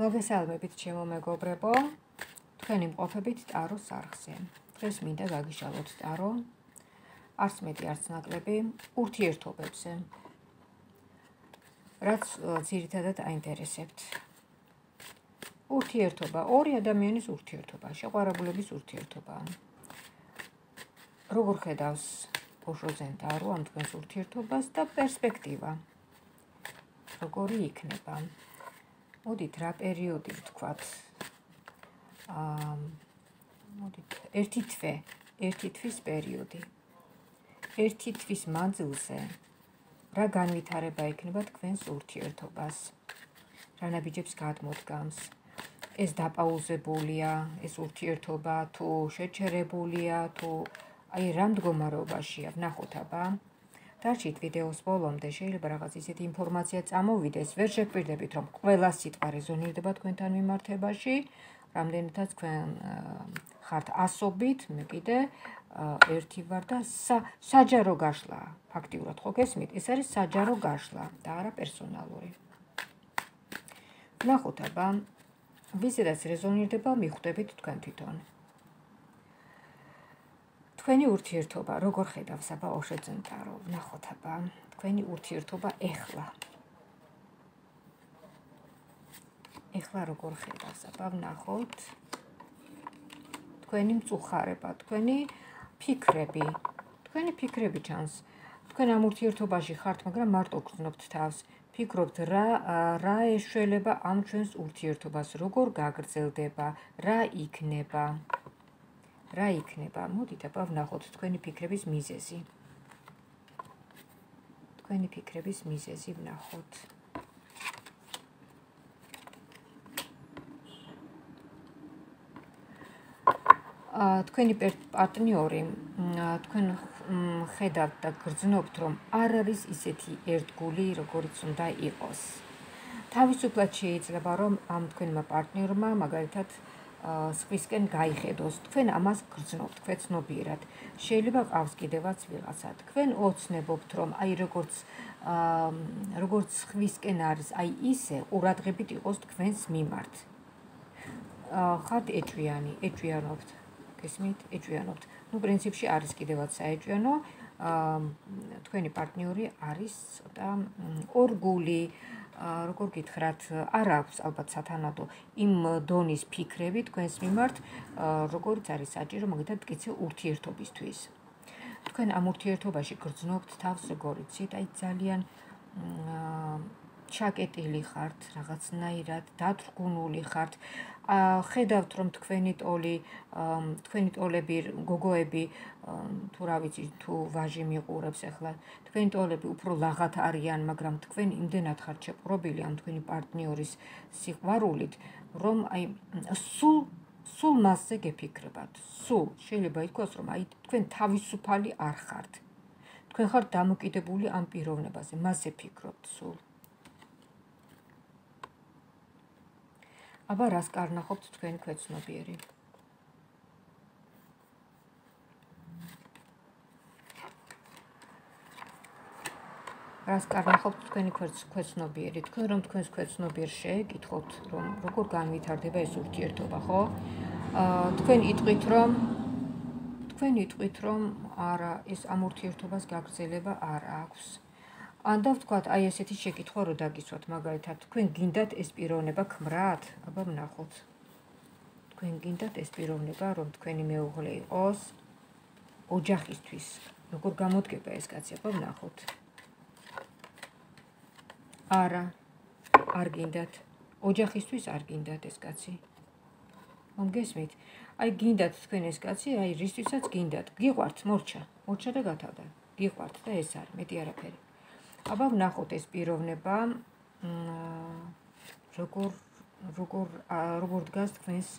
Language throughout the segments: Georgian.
მოგესალმებით ჩემო მეგობრებო. თქვენი მყოფებით ტაროს არხზე. დღეს მინდა გაგიშალოთ ტარო. არც მეტი არც ნაკლები ურთიერთობებზე. რაც ძირითადად აინტერესებთ. ურთიერთობა, ორი ადამიანის ურთიერთობა, შეყვარებულების ურთიერთობა. როგორ ხედავს ოშოზენ ტარო ამ თქვენს ურთიერთობას და პერსპექტივა? როგორი იქნება? მოდით რა პერიოდი ვთქვათ? აა მოდით ერთი თვე ერთი თვის პერიოდი. ერთი თვის მანძილზე რა განვითარება იქნება თქვენს ურთიერთობას? რა ნაბიჯებს გადმოდგამს? ეს დაპაუზებულია ეს ურთიერთობა თუ შეჩერებულია თუ აი რა მდგომარეობაშია? ვნახოთ აბა დარჩით ვიდეოს ბოლომდე შეიძლება რაღაც ისეთი ინფორმაცია წამოვიდეს. ვერ შეგვირდებით რომ ყველა სიტყვა რეზონირდება თქვენთან მიმართებაში. რამდენადაც თქვენ ხართ ასობით მე კიდე ერთი ვარ და საჯარო გაშლა. ფაქტიურად ხო გესმით? ეს არის საჯარო გაშლა და არა პერსონალური. ნახოთ აბა. ვიზედაც რეზონირდება მიხვდებით თქვენ თვითონ თქვენი ურთიერთობა როგორ ხედავს აბა ოშეძენტარო ნახოთ აბა? თქვენი ურთიერთობა ეხლა. ეხლა როგორ ხედავს აბა ნახოთ. თქვენი მწუხარება თქვენი ფიქრები. თქვენი ფიქრები ჩანს. თქვენ ამ ურთიერთობაში ხართ მაგრამ მარტო გრძნობთ თავს. ფიქრობთ რა რა ეშველება ამ ჩვენს ურთიერთობას როგორ გაგრძელდება რა იქნება რა იქნება? მოდით აბა ვნახოთ თქვენი ფიქრების მიზეზი. თქვენი ფიქრების მიზეზი ვნახოთ. აა თქვენი პარტნიორი თქვენ ხედავთ და გრძნობთ რომ არ არის ისეთი ერთგული როგორიც უნდა იყოს. თავისუფლად შეიძლება რომ ამ თქვენმა პარტნიორმა მაგალითად სხვისკენ გაიხედოს. თქვენ ამას გრძნობთ, ქვეცნობიერად. შეიძლება ყავს კიდევაც ვიღაცა. თქვენ ოცნებობთ, რომ აი როგორც როგორც სხვისკენ არის, აი ისე ყურადღებით იყოს თქვენს მიმართ. ხართ ეჭვიანი, ეჭვიანობთ. გესმით? ეჭვიანობთ. ну, პრინციპში არის კიდევაც საეჭვიანო. აა თქვენი პარტნიორი არის ცოტა ორგული, როგორ გითხრათ, არ აქვს ალბათ სათანადო იმ დონის ფიქრები თქვენს მიმართ, როგორც არის საჭირო მაგითად კიცე ურთიერთობისთვის. თქვენ ამ ურთიერთობაში გრძნობთ თავს როგორ იცით, აი ძალიან ჩაკეტილი ხართ, რაღაცნაირად დათრგუნული ხართ. ხედავთ რომ თქვენი ტოლი თქვენი ტოლები გოგოები თუ რა ვიცი თუ ვაჟი მიყურებს ახლა თქვენი ტოლები უფრო ლაღათ არიან მაგრამ თქვენ იმდენად ხართ შეპყრობილი ამ თქვენი პარტნიორის სიყვარულით რომ აი სულ სულ მასზე გეფიქრებათ. სულ. შეიძლება ითქვას რომ აი თქვენ თავისუფალი არ ხართ. თქვენ ხართ დამოკიდებული ამ პიროვნებაზე. მასზე ფიქრობთ სულ აბა რას კარნახობთ თქვენ ქვეცნობიერი? რას კარნახობთ თქვენი ქვეცნობიერი? თქვენ რომ თქვენს ქვეცნობიერს შეეკითხოთ, რომ როგორ განვითარდება ეს ურთიერთობა, ხო? აა თქვენ იტყვით რომ თქვენ იტყვით რომ არა, ეს ამ ურთიერთობას გაგრძელება არ აქვს. ან და ვთქვათ, აი ესეთი შეკითხვა რო დაგისვათ, მაგალითად, თქვენ გინდათ ეს პიროვნება ქმრათ? აბა ვნახოთ. თქვენ გინდათ ეს პიროვნება, რომ თქვენი მეუღლე იყოს ოჯახისთვის. როგორ გამოდგება ეს კაცი? აბა ვნახოთ. არა. არ გინდათ. ოჯახისთვის არ გინდათ ეს კაცი. მომგესმით? აი გინდათ თქვენ ეს კაცი, აი რისთვისაც გინდათ? გიყვართ, მორჩა. მორჩა და გათავდა. გიყვართ და ეს არის, მეტი არაფერი. აბა ვნახოთ ეს პიროვნება როგორ როგორ როგორ დგას თქვენს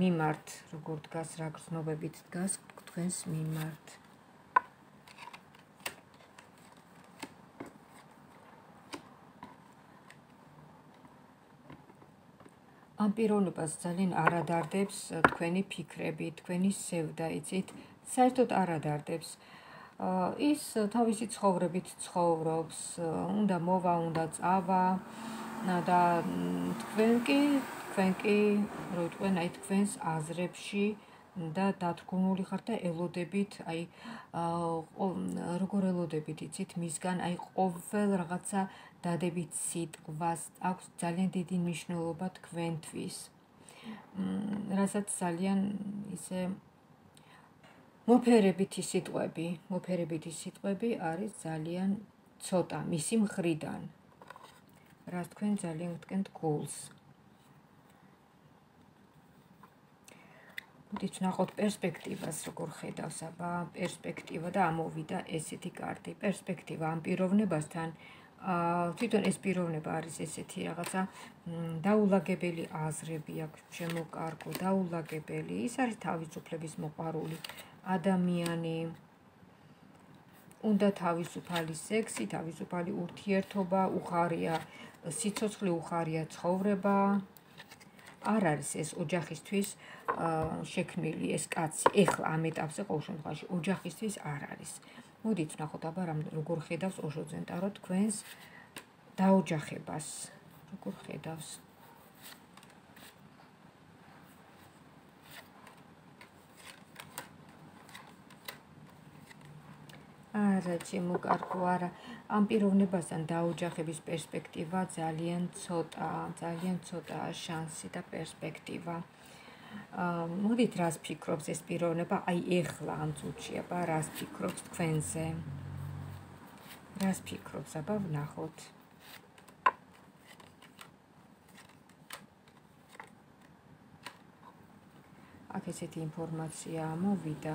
მიმართ როგორ დგას რა გრძნობებით დგას თქვენს მიმართ ამ პიროვნებას ძალიან არადარდებს თქვენი ფიქრები, თქვენი სევდა, იცით? საერთოდ არადარდებს. ის თავისი ცხოვრებით ცხოვრობს, უნდა მოვა, უნდა წავა. და თქვენ კი თქვენ კი რო თქვენ აი თქვენს აზრებში და დათგუნული ხართ და ელოდებით, აი როგორ ელოდებით იცით მისგან, აი ყოველ რაღაცა დადებით სიტყვას აქვს ძალიან დიდი მნიშვნელობა თქვენთვის. მ რასაც ძალიან ისე მოფერებითი სიტყვები, მოფერებითი სიტყვები არის ძალიან ცოტა მისი მხრიდან. რა თქვენ ძალიან გთქვენთ გულს. მოდით ნახოთ პერსპექტივას, როგორ ხედავს აბა პერსპექტივა და ამოვიდა ესეთი კარტი. პერსპექტივა ამ პიროვნებასთან აა თვითონ ეს პიროვნება არის ესეთი რაღაცა დაულაგებელი აზრები აქვს, შემოკარგო, დაულაგებელი. ის არის თავისუფლების მოყარული ადამიანი. უნდა თავისუფალი სექსი, თავისუფალი ურთიერთობა, უხარია სიცოცხლე, უხარია ცხოვრება. არ არის ეს ოჯახისთვის შექმნილი ეს კაცი. ეხლა ამ ეტაპზე ყოველ შემთხვევაში ოჯახისთვის არ არის. მოდით ნახოთ აბა რამ როგორ ხედავს ოშო ზენტარო თქვენს დაოჯახებას. როგორ ხედავს? არა, ჩემო კარგო, არა. ამ პიროვნებასთან დაოჯახების პერსპექტივა ძალიან ცოტა, ძალიან ცოტა შანსი და პერსპექტივა. აა მოდით რას ფიქრობს ეს პიროვნება? აი ეხლა ამ წუთში, აბა რას ფიქრობს თქვენზე? რას ფიქრობს, აბა ვნახოთ. აქ ესეთი ინფორმაცია მოვიდა.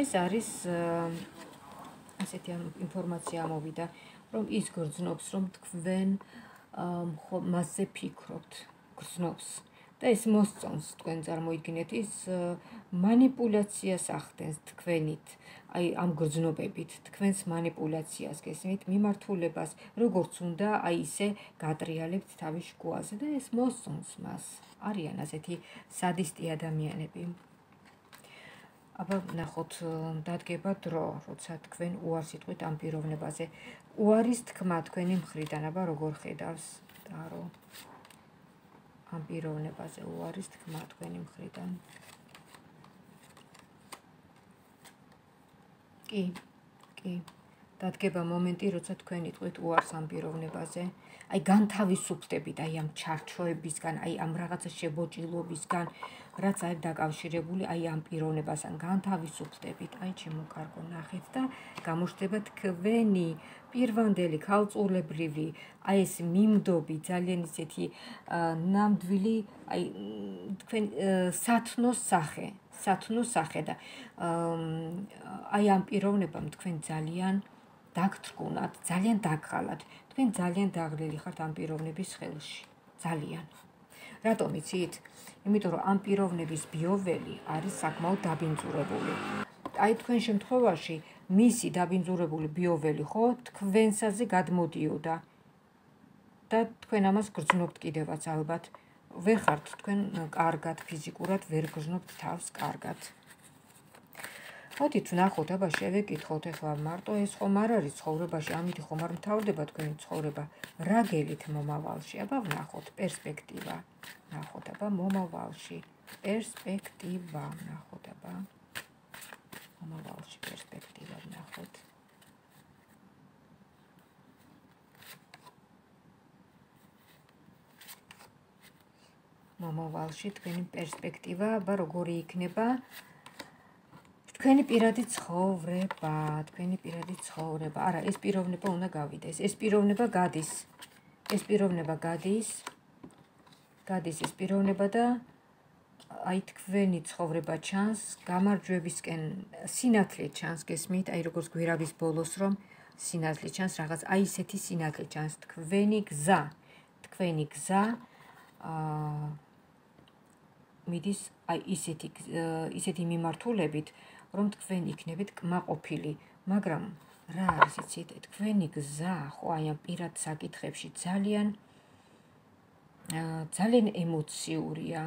ეს არის ასეთი ინფორმაცია ამოვიდა, რომ ის გრძნობს, რომ თქვენ მასზე ფიქრობთ, გრძნობს და ეს მოსწონს თქვენ წარმოიდგინეთ, ის манипуляციას ახდენს თქვენით, აი ამ გრძნობებით, თქვენს манипуляციას გესმით, მიმართულებას, როგორც უნდა, აი ისე გატრიალებთ თავის შკუაზე და ეს მოსწონს მას. არიან ასეთი სადისტი ადამიანები. აბა ნახოთ დადგება დრო როცა თქვენ უარს იტყვით ამ პიროვნებაზე უარის თქმა თქვენი მხრიდან აბა როგორ ხედავს დარო ამ პიროვნებაზე უარის თქმა თქვენი მხრიდან. კი, კი. დადგება მომენტი, როცა თქვენ იტყვით უარს ამ პიროვნებაზე. აი განთავისუფლდებით აი ამ ჩარჩოებისგან, აი ამ რაღაცა შებოჭილობისგან, რაც არის დაკავშირებული აი ამ პიროვნებასთან განთავისუფლდებით აი ჩემო კარგო ნახეთ და გამოშდება თქვენი პირვანდელი ქალწულებრივი აი ეს მიმდობი ძალიან ისეთი ნამდვილი აი თქვენ სათნოს სახე სათნოს სახე და აი ამ პიროვნებამ თქვენ ძალიან დაგთრგუნათ ძალიან დაგღალათ თქვენ ძალიან დაღლილი ხართ ამ პიროვნების ხელში ძალიან რატომ იცით იმიტომ რომ ამ პიროვნების ბიოველი არის საკმაოდ დაბინძურებული. აი თქვენ შემთხვევაში მისი დაბინძურებული ბიოველი ხო თქვენსაზე გადმოდიოდა და თქვენ ამას გრძნობთ კიდევაც ალბათ. ვერ ხართ თქვენ კარგად ფიზიკურად ვერ გრძნობთ თავს კარგად. მოდით ვნახოთ, აბა შევეკითხოთ ახლა მარტო ეს ხომ არ არის ცხოვრებაში, ამით ხომ არ მთავრდება თქვენი ცხოვრება. რა გელით მომავალში? აბა ვნახოთ პერსპექტივა. ვნახოთ აბა მომავალში. პერსპექტივა ვნახოთ აბა. მომავალში პერსპექტივა ვნახოთ. მომავალში თქვენი პერსპექტივა, აბა როგორი იქნება? თქვენი პირადი ცხოვრება, თქვენი პირადი ცხოვრება. არა, ეს პიროვნება უნდა გავიდეს. ეს პიროვნება გადის. ეს პიროვნება გადის. გადის ეს პიროვნება და აი თქვენი ცხოვრება ჩანს გამარჯვებისკენ, სინათლე ჩანს, გესმით? აი როგორც გვირაბის ბოლოს რომ სინათლე ჩანს, რაღაც აი ესეთი სინათლე ჩანს, თქვენი გზა. თქვენი გზა აა მიდის აი ისეთი ისეთი მიმართულებით, რომ თქვენ იქნებით კმაყოფილი, მაგრამ რა არის იცით, თქვენი გზა ხო აი ამ პირად საკითხებში ძალიან ძალიან ემოციურია,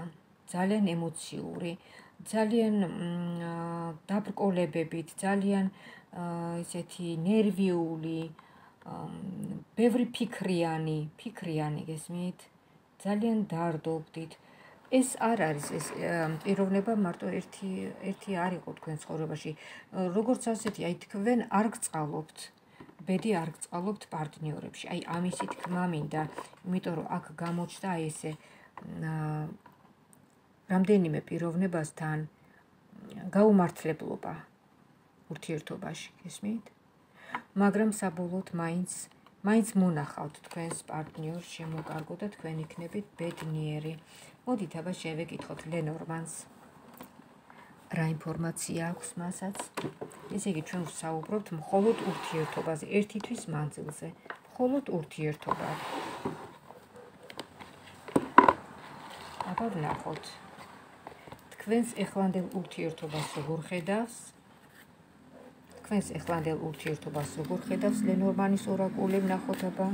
ძალიან ემოციური, ძალიან დაბრკოლებებით, ძალიან ისეთი ნერვიული, ბევრი ფიქრიანი, ფიქრიანი გესმით? ძალიან დარდობდით. ეს არ არის ეს პიროვნება მარტო ერთი ერთი არ იყო თქვენ ცხოვრებაში. როგორც ასეთი, აი თქვენ არ გწალობთ ბედი არ გწალობთ პარტნიორებში. აი ამისი თქმა მინდა, იმიტომ რომ აქ გამოჩნდა აი ესე რამდენიმე პიროვნებასთან გაუმართლებლობა ურთიერთობაში, გესმით? მაგრამ საბოლოოდ მაინც მაინც მონახავთ თქვენს პარტნიორს შემოგარგო და თქვენ იქნებით ბედნიერი. მოდით აბა შევეკითხოთ ლენორმანს. რა ინფორმაცია აქვს მასაც? ესე იგი ჩვენ ვსაუბრობთ მხოლოდ ურთიერთობაზე, ერთი თვის მანძილზე, მხოლოდ ურთიერთობა. აბა ვნახოთ. თქვენს ეხლანდელ ურთიერთობას როგორ ხედავს? თქვენს ეხლანდელ ურთიერთობას როგორ ხედავს ლენორმანის ორაკული ნახოთ აბა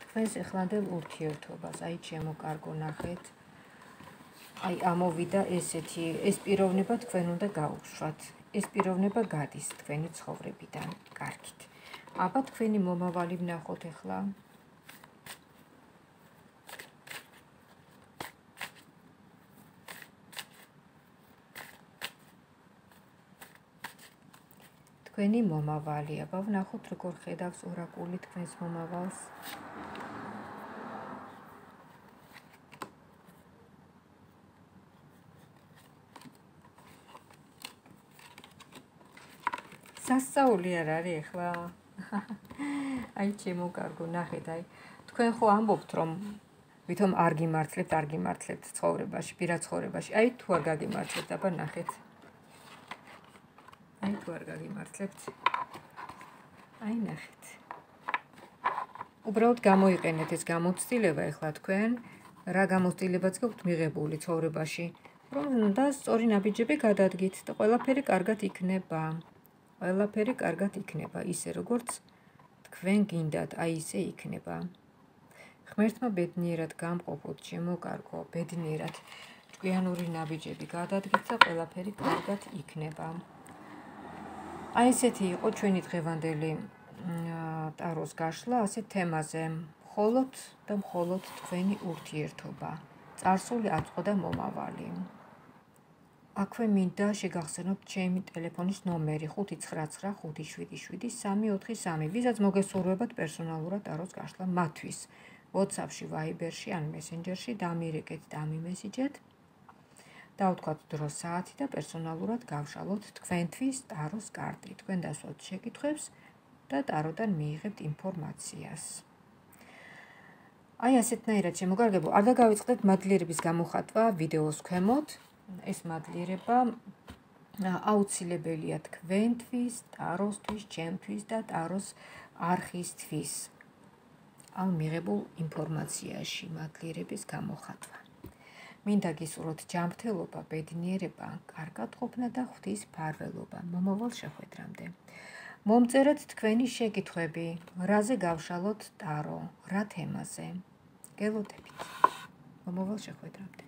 თქვენს ეხლანდელ ურთიერთობას. აი ჩემო კარგო ნახეთ აი ამოვიდა ესეთი ეს პიროვნება თქვენ უნდა გაუშვათ. ეს პიროვნება გადის თქვენი ცხოვრებიდან კარგით. აბა თქვენი მომავალი ვნახოთ ახლა. თქვენი მომავალი აბა ვნახოთ როგორ ხედავს ორაკული თქვენს მომავალს სასწაული არ არის ახლა. აი ჩემო კარგო, ნახეთ, აი თქვენ ხო ამბობთ რომ ვითომ არ გიმართლებთ, არ გიმართლებთ ცხოვრებაში, პირად ცხოვრებაში. აი თუ არ გაგიმართლებთ, აბა ნახეთ. აი თუ არ გაგიმართლებთ. აი ნახეთ. უბრალოდ გამოიყენეთ ეს გამოცდილება ახლა თქვენ, რა გამოცდილებაც გაქვთ მიღებული ცხოვრებაში, რომ და სწორი ნაბიჯები გადადგით და ყველაფერი კარგად იქნება. ყველაფერი კარგად იქნება, ისე როგორც თქვენ გინდათ, აი ისე იქნება. ღმერთმა ბედნიერად გამყოფოთ, შემოკარგო, ბედნიერად ჭკვიანური ნაბიჯები გადადგეთ და ყველაფერი კარგად იქნება. აი ესეთი იყო ჩვენი დღევანდელი ტაროს გაშლა ასეთ თემაზე. მხოლოდ და მხოლოდ თქვენი ურთიერთობა. წარსული აწყო და მომავალი. აქვე მინდა შეგახსენოთ ჩემი ტელეფონის ნომერი 599577343. ვისაც მოგესურვებათ პერსონალურად აროს გაშლა მათვის WhatsApp-ში, Viber-ში ან Messenger-ში დამირეკეთ და მიმესიჯეთ. დავთქვათ დრო საათი და პერსონალურად გავშალოთ თქვენთვის ტაროს კარტი. თქვენ დასვათ შეკითხვებს და ტაროდან მიიღებთ ინფორმაციას. აი ასეთნაირად შემოგარგებო. არ დაგავიწყდეთ მადლიერების გამოხატვა ვიდეოს ქვემოთ. ეს მადლიერება აუცილებელია თქვენთვის, ტაროსთვის, ჩემთვის და ტაროს არხისთვის. ამ მიღებულ ინფორმაციაში მადლიერების გამოხატვა. მინდა გისურვოთ ჯანმრთელობა, ბედნიერება, კარგად ყოფნა და ღვთის ფარველობა მომავალ შეხვედრამდე. მომწერეთ თქვენი შეკითხვები, რაზე გავშალოთ ტარო, რა თემაზე. გელოდებით. მომავალ შეხვედრამდე.